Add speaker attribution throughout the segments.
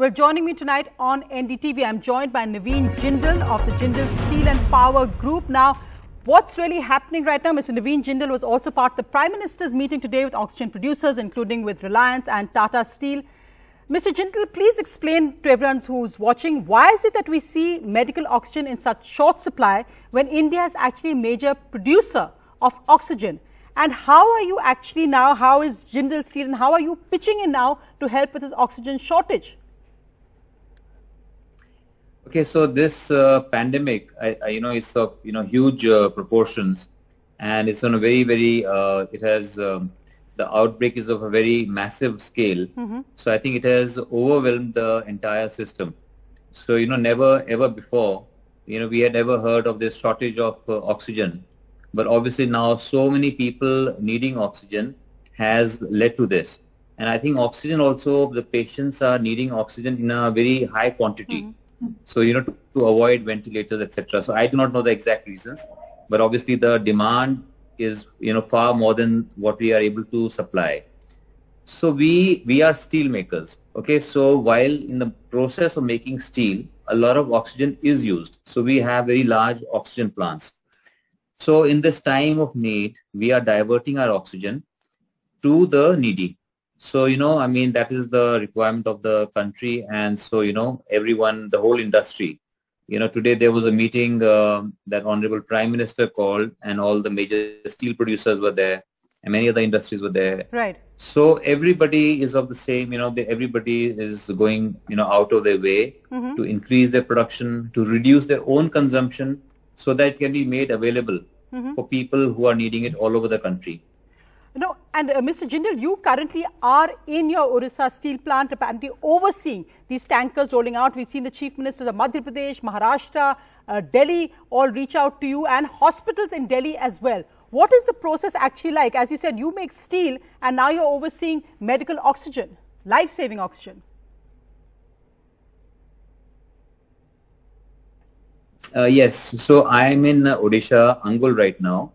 Speaker 1: Well, joining me tonight on NDTV, I'm joined by Naveen Jindal of the Jindal Steel and Power Group. Now, what's really happening right now? Mr. Naveen Jindal was also part of the Prime Minister's meeting today with oxygen producers, including with Reliance and Tata Steel. Mr. Jindal, please explain to everyone who's watching why is it that we see medical oxygen in such short supply when India is actually a major producer of oxygen? And how are you actually now, how is Jindal Steel and how are you pitching in now to help with this oxygen shortage?
Speaker 2: Okay, so this uh, pandemic, I, I, you know, it's of you know huge uh, proportions, and it's on a very, very. Uh, it has um, the outbreak is of a very massive scale. Mm-hmm. So I think it has overwhelmed the entire system. So, you know, never ever before, you know, we had ever heard of this shortage of uh, oxygen. But obviously now so many people needing oxygen has led to this. And I think oxygen also, the patients are needing oxygen in a very high quantity. Mm-hmm. So, you know, to, to avoid ventilators, etc. So I do not know the exact reasons, but obviously the demand is you know far more than what we are able to supply. So we we are steel makers okay? So while in the process of making steel a lot of oxygen is used. So we have very large oxygen plants. So in this time of need we are diverting our oxygen to the needy so you know i mean that is the requirement of the country and so you know everyone the whole industry you know, today there was a meeting uh, that Honorable Prime Minister called, and all the major steel producers were there, and many other industries were there.
Speaker 1: Right.
Speaker 2: So everybody is of the same. You know, they, everybody is going, you know, out of their way mm-hmm. to increase their production, to reduce their own consumption, so that it can be made available mm-hmm. for people who are needing it all over the country.
Speaker 1: No, and uh, Mr. Jindal, you currently are in your Orissa steel plant apparently overseeing these tankers rolling out. We've seen the chief ministers of Madhya Pradesh, Maharashtra, uh, Delhi all reach out to you and hospitals in Delhi as well. What is the process actually like? As you said, you make steel and now you're overseeing medical oxygen, life-saving oxygen.
Speaker 2: Uh, yes, so I'm in uh, Odisha, Angul right now.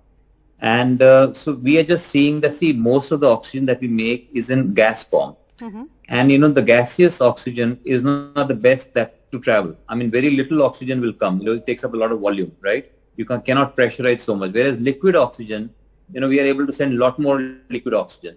Speaker 2: And uh, so we are just seeing that, see, most of the oxygen that we make is in gas form. Mm-hmm. And, you know, the gaseous oxygen is not the best that to travel. I mean, very little oxygen will come. You know, it takes up a lot of volume, right? You can, cannot pressurize so much. Whereas liquid oxygen, you know, we are able to send a lot more liquid oxygen.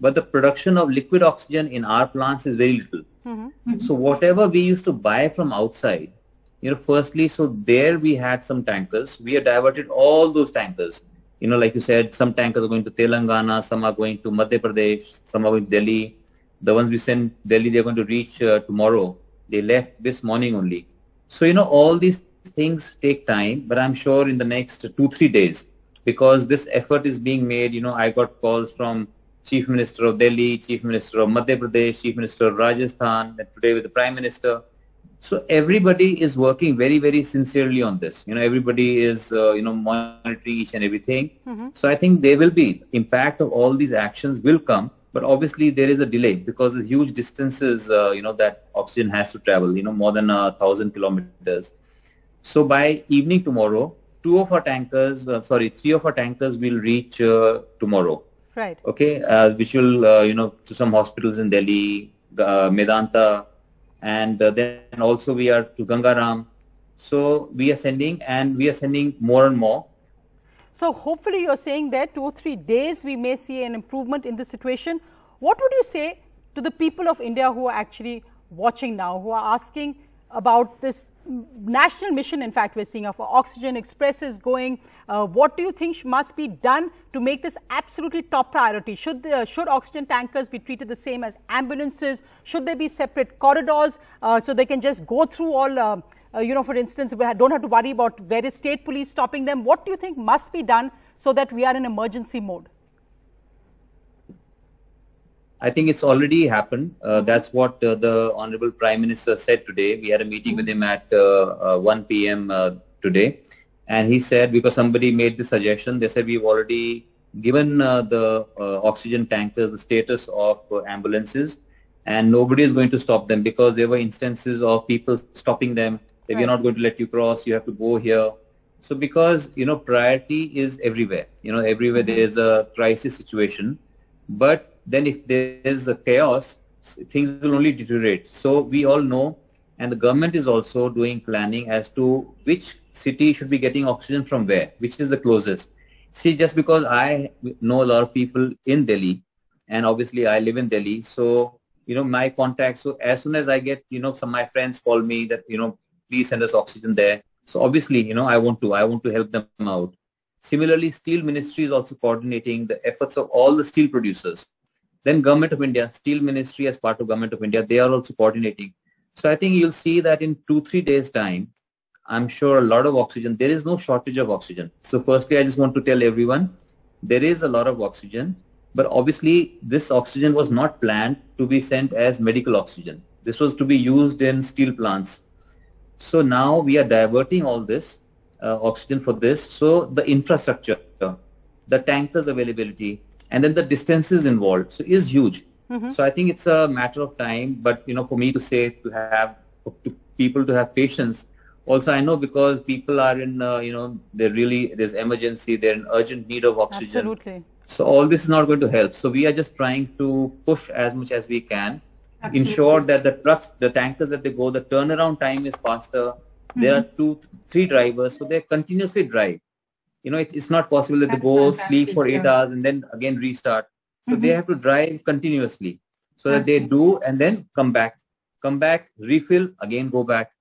Speaker 2: But the production of liquid oxygen in our plants is very little. Mm-hmm. So whatever we used to buy from outside, you know, firstly, so there we had some tankers. We have diverted all those tankers you know, like you said, some tankers are going to Telangana, some are going to Madhya Pradesh, some are going to Delhi. The ones we send Delhi, they're going to reach uh, tomorrow. They left this morning only. So, you know, all these things take time, but I'm sure in the next two, three days, because this effort is being made, you know, I got calls from Chief Minister of Delhi, Chief Minister of Madhya Pradesh, Chief Minister of Rajasthan, and today with the Prime Minister. So everybody is working very, very sincerely on this. You know, everybody is, uh, you know, monitoring each and everything. Mm-hmm. So I think there will be impact of all these actions will come, but obviously there is a delay because the huge distances, uh, you know, that oxygen has to travel. You know, more than a thousand kilometers. So by evening tomorrow, two of our tankers, uh, sorry, three of our tankers will reach uh, tomorrow.
Speaker 1: Right.
Speaker 2: Okay, uh, which will, uh, you know, to some hospitals in Delhi, Medanta and uh, then also we are to Gangaram. So we are sending and we are sending more and more.
Speaker 1: So hopefully you're saying that two or three days we may see an improvement in the situation. What would you say to the people of India who are actually watching now, who are asking about this national mission, in fact, we're seeing of Oxygen Express is going. Uh, what do you think must be done to make this absolutely top priority? Should, the, should oxygen tankers be treated the same as ambulances? Should there be separate corridors uh, so they can just go through all, uh, uh you know, for instance, we don't have to worry about various state police stopping them. What do you think must be done so that we are in emergency mode?
Speaker 2: I think it's already happened. Uh, that's what uh, the Honorable Prime Minister said today. We had a meeting with him at uh, uh 1 p.m. Uh, today. And he said, because somebody made the suggestion, they said we've already given uh, the oxygen tankers the status of ambulances and nobody is going to stop them because there were instances of people stopping them. They right. we're not going to let you cross, you have to go here. So because, you know, priority is everywhere. You know, everywhere there is a crisis situation. But then if there is a chaos, things will only deteriorate. So we all know, and the government is also doing planning as to which city should be getting oxygen from where, which is the closest. See, just because I know a lot of people in Delhi, and obviously I live in Delhi, so you know my contacts. So as soon as I get, you know, some of my friends call me that you know, please send us oxygen there. So obviously, you know, I want to, I want to help them out. Similarly, Steel Ministry is also coordinating the efforts of all the steel producers. Then Government of India, Steel Ministry as part of Government of India, they are also coordinating. So I think you'll see that in two, three days time, I'm sure a lot of oxygen, there is no shortage of oxygen. So firstly, I just want to tell everyone, there is a lot of oxygen, but obviously this oxygen was not planned to be sent as medical oxygen. This was to be used in steel plants. So now we are diverting all this uh, oxygen for this. So the infrastructure, the tankers availability, and then the distances involved so is huge. Mm-hmm. So I think it's a matter of time. But you know, for me to say to have to people to have patience. Also, I know because people are in uh, you know they're really there's emergency, they're in urgent need of oxygen.
Speaker 1: Absolutely.
Speaker 2: So all this is not going to help. So we are just trying to push as much as we can, Absolutely. ensure that the trucks, the tankers that they go, the turnaround time is faster Mm-hmm. There are two, three drivers, so they continuously drive. You know, it, it's not possible that That's they go sleep for eight yeah. hours and then again restart. So mm-hmm. they have to drive continuously so that they do and then come back, come back, refill, again go back.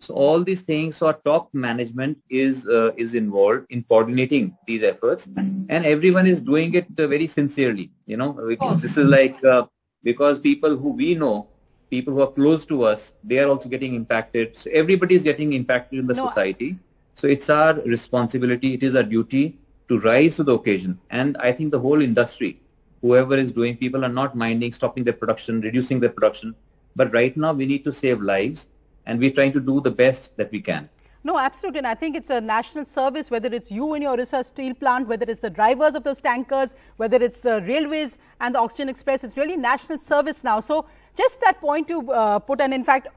Speaker 2: So all these things, so our top management is uh, is involved in coordinating these efforts, mm-hmm. and everyone is doing it uh, very sincerely. You know, this is like uh, because people who we know people who are close to us, they are also getting impacted. So everybody is getting impacted in the no, society. So it's our responsibility, it is our duty to rise to the occasion. And I think the whole industry, whoever is doing, people are not minding stopping their production, reducing their production. But right now we need to save lives and we're trying to do the best that we can.
Speaker 1: No, absolutely. And I think it's a national service, whether it's you in your Orissa steel plant, whether it's the drivers of those tankers, whether it's the railways and the Oxygen Express, it's really national service now. So just that point to uh, put, and in fact,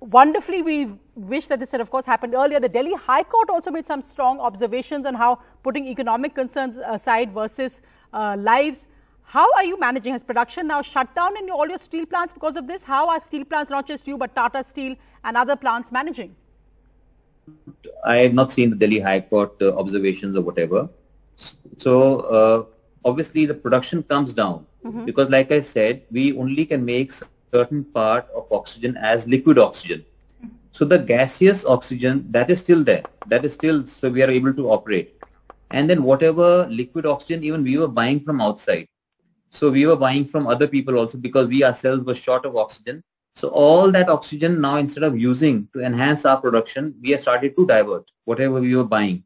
Speaker 1: wonderfully, we wish that this had, of course, happened earlier. The Delhi High Court also made some strong observations on how putting economic concerns aside versus uh, lives. How are you managing? Has production now shut down in all your steel plants because of this? How are steel plants, not just you, but Tata Steel and other plants managing?
Speaker 2: I have not seen the Delhi High Court uh, observations or whatever. So, uh, obviously, the production comes down mm-hmm. because, like I said, we only can make certain part of oxygen as liquid oxygen. So the gaseous oxygen that is still there, that is still so we are able to operate. And then whatever liquid oxygen even we were buying from outside. So we were buying from other people also because we ourselves were short of oxygen. So all that oxygen now instead of using to enhance our production, we have started to divert whatever we were buying.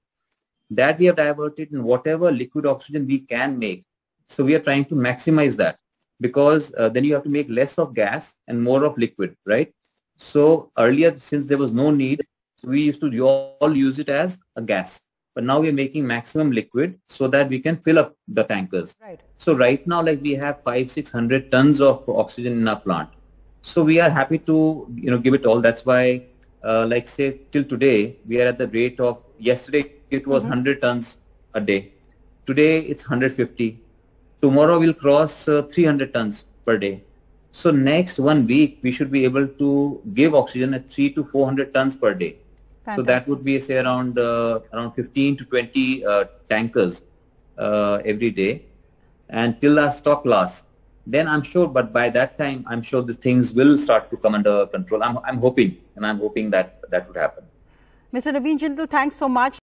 Speaker 2: That we have diverted in whatever liquid oxygen we can make. So we are trying to maximize that because uh, then you have to make less of gas and more of liquid, right? So earlier, since there was no need, we used to all use it as a gas. But now we're making maximum liquid so that we can fill up the tankers.
Speaker 1: Right.
Speaker 2: So right now, like we have five, six hundred tons of oxygen in our plant. So we are happy to, you know, give it all. That's why, uh, like say till today, we are at the rate of yesterday it was mm-hmm. 100 tons a day. Today it's 150 tomorrow we'll cross uh, 300 tons per day. So next one week, we should be able to give oxygen at 3 to 400 tons per day. Fantastic. So that would be say around uh, around 15 to 20 uh, tankers uh, every day, and till our stock lasts. Then I'm sure, but by that time, I'm sure the things will start to come under control. I'm I'm hoping, and I'm hoping that that would happen.
Speaker 1: Mr. Naveen Jindal, thanks so much.